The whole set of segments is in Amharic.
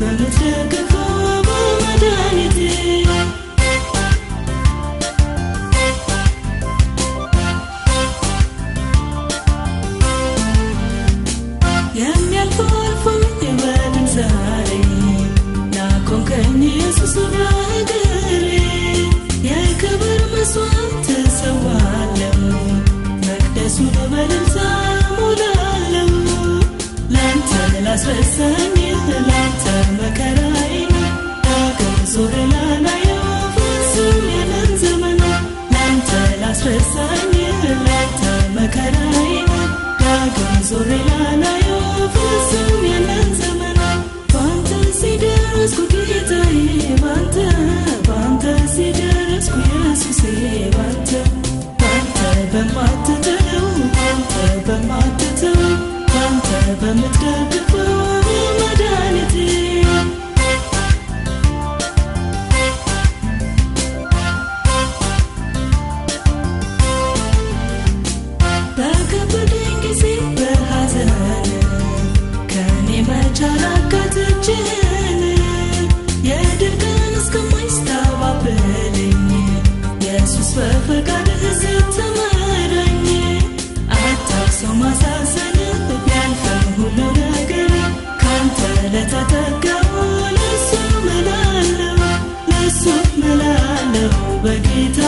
በመደገፍ sobre la ቻላቀተችን የድርቅን እስከማይስተባበለኝ ኢየሱስ በፈቃድህ ስትመራኝ አታርሰው ማሳዘን ቢያልፈን ሁሉ ነገር ለሱ መላለው በጌታ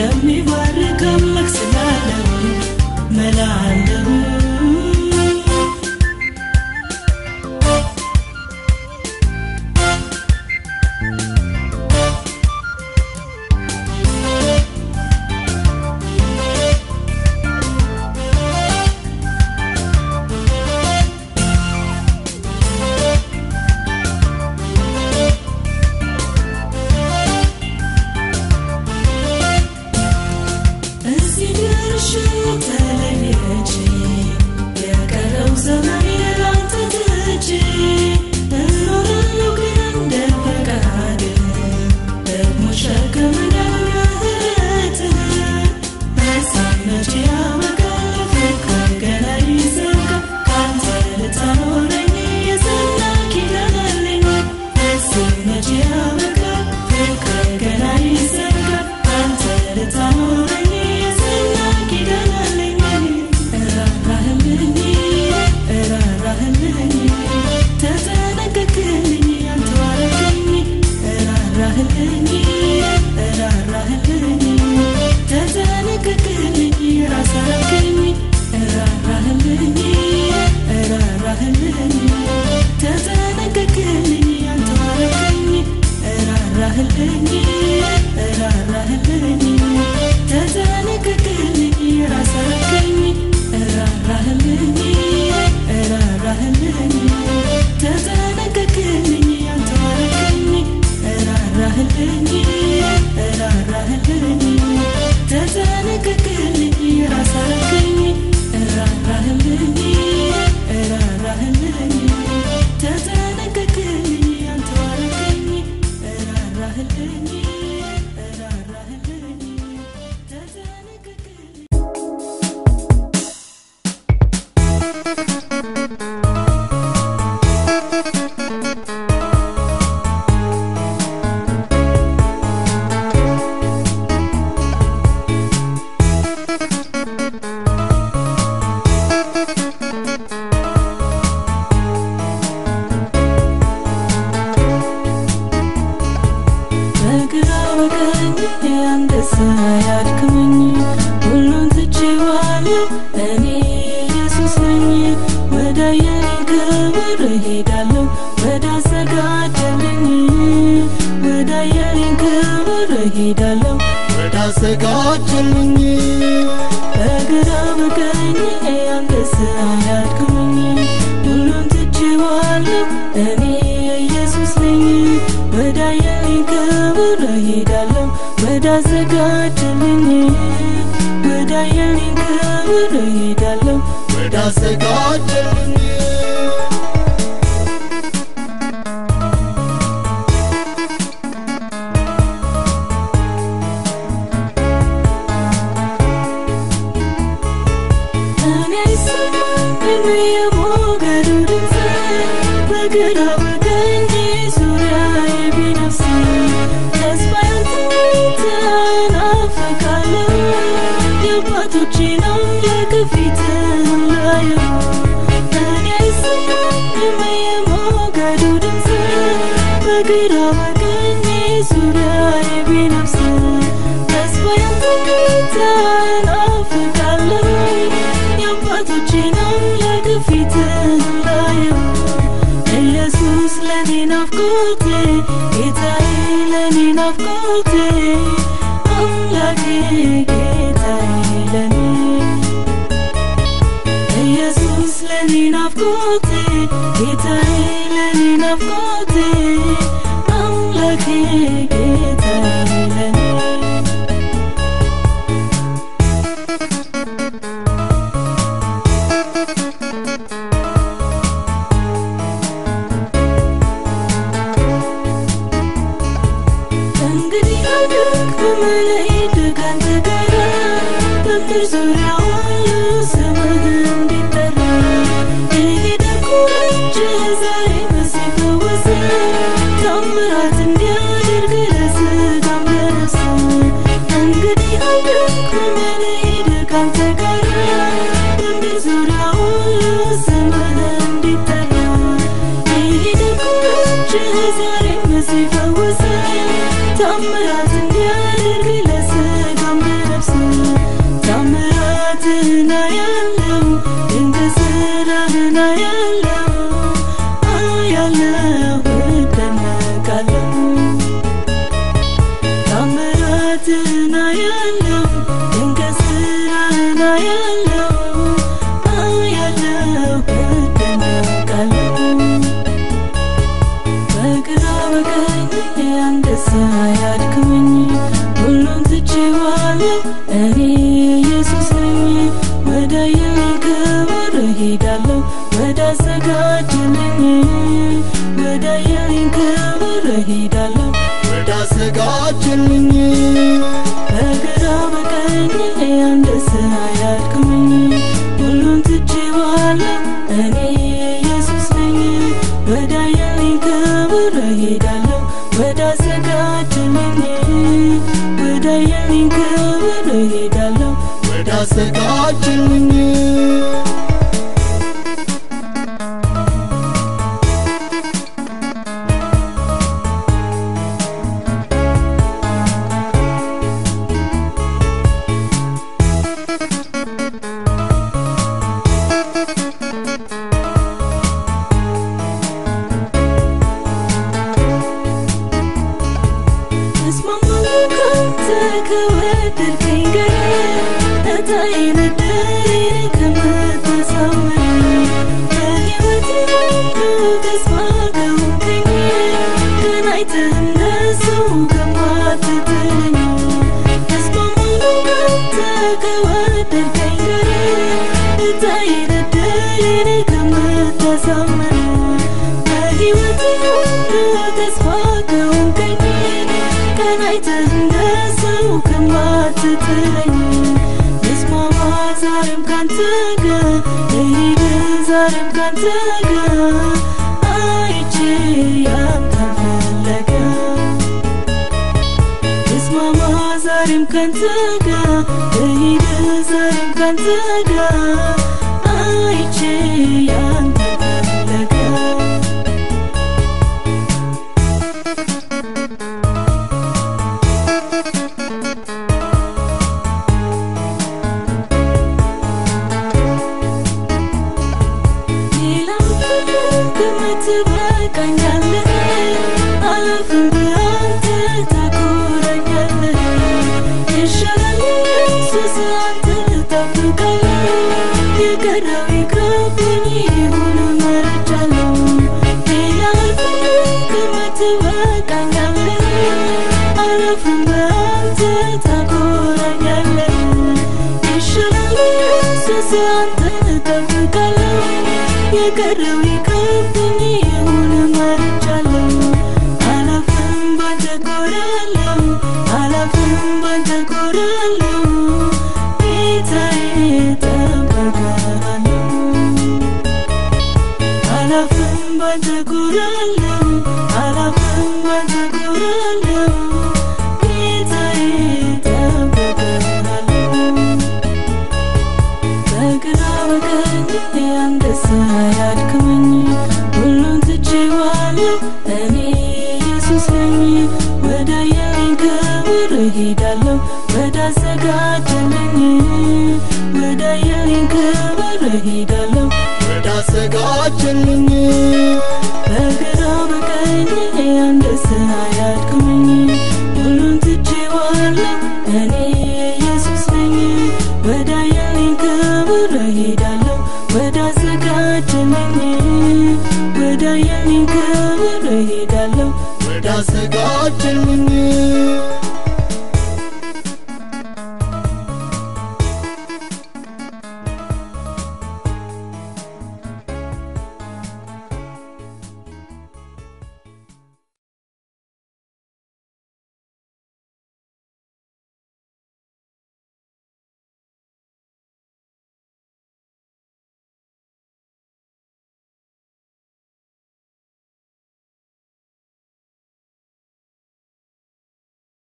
get me Helen. አዘጋጀልኝ በግራ በቀኝ ያንተ ስራ ሁሉን ትቼዋለሁ እኔ ኢየሱስ ነኝ። ወዳየኝ ክብር እሄዳለሁ ወዳዘጋጀልኝ ወዳየኝ ክብር እሄዳለሁ ወዳዘጋጀልኝ ናፈቃለው የባቶቼንም የግፊት ላየው እኔስ ድሜ የሞገዱ ድምፅ በግራ በቀኝ ዙሪያዬ ቢነፍስ ተስፋዬን ትንቢቴን ናፍቃለው የአባቶቼንም የግፊት ላየው ኢየሱስ ለኔ ናፍቆቴ ጌታዬ ለኔ ናፍቆቴ አምላኬ ጌታዬ ለኔ ኢየሱስ ለኔ ናፍቆቴ ጌታዬ ለኔ ናፍቆቴ ታምራትን አያለው ድንቅ ስራህን አያለው አያለው እደነቃለሁ ታምራትን አያለው ድንቅ ከማትጥለኝ ልስማማ ዛሬም ካንተ ጋር ልሂድ ዛሬም ካንተ ጋር የቀረው ይቅርብኝ ይሁን መርጫለሁ አላፍም ባንተ ኮራለሁ አላፍም ባንተ ኮራለሁ ጌታዬ እጠብቅሃለሁ አላፍም ባንተ ኮራለሁ አላፍም ባንተ ኮራለሁ ጌታዬ ያንደሳ ያድክመኝ ሁሉን እኔ ኢየሱስ ወዳዘጋጀልኝ ወደ ክብር እሄዳለሁ። ወዳዘጋጀልኝ